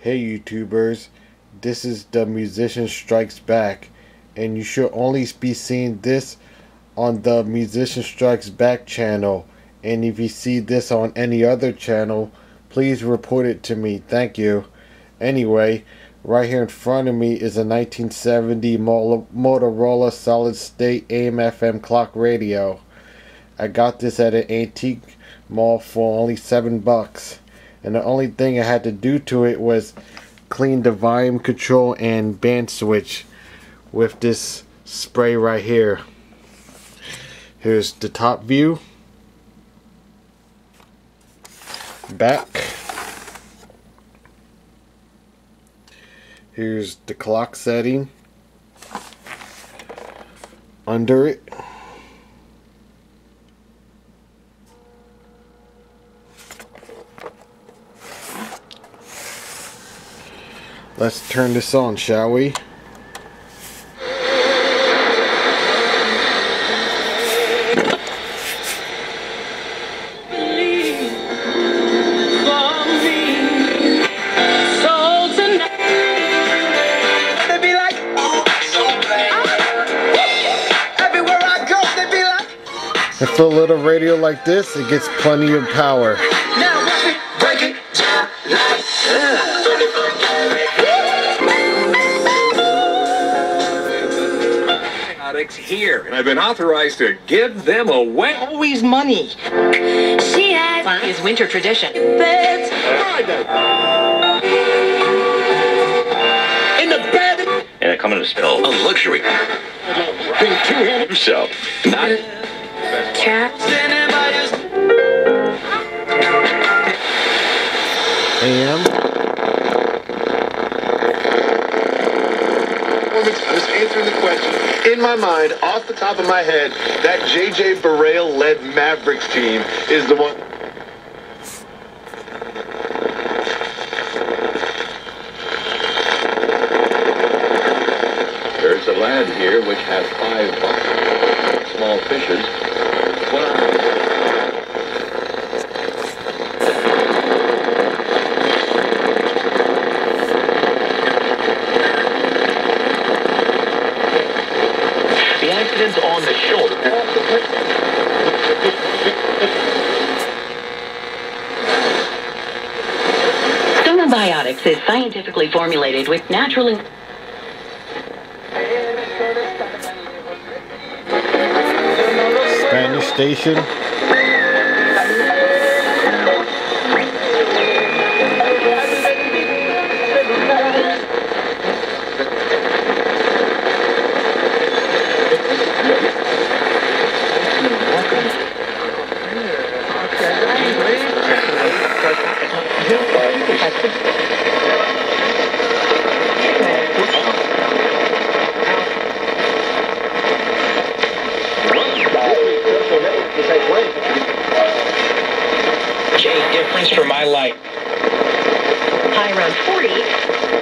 Hey YouTubers, this is Damusician Strikes Back, and you should only be seeing this on Damusician Strikes Back channel. And if you see this on any other channel, please report it to me. Thank you. Anyway, right here in front of me is a 1970 Motorola solid state AM FM clock radio. I got this at an antique mall for only seven bucks and the only thing I had to do to it was clean the volume control and band switch with this spray right here. Here's the top view. Back. Here's the clock setting. Under it Let's turn this on, shall we? If a little radio like this, it gets plenty of power. Here, and I've been authorized to give them away. Always money. She has his winter tradition. In the bed. And it come in a spill. A luxury. Being two-handed yourself. Not. Cats. AM. I was answering the question. In my mind, off the top of my head, that J.J. Barea-led Mavericks team is the one... There's a land here which has five small fishes. Accident on the shoulder. Biotics is scientifically formulated with natural... Spanish station. J difference for my life. High road 40.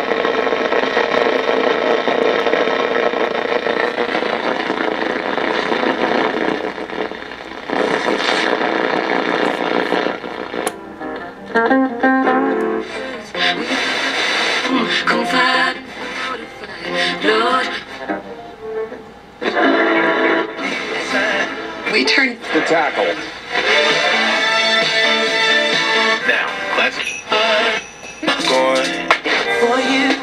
We turn The tackle. Now, let's.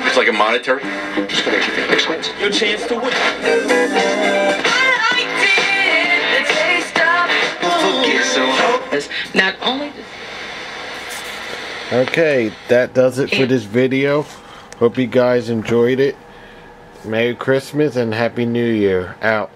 It's like a monitor. Just gonna keep it explains. Your chance to win. Okay, that does it for this video. Hope you guys enjoyed it. Merry Christmas and Happy New Year. Out.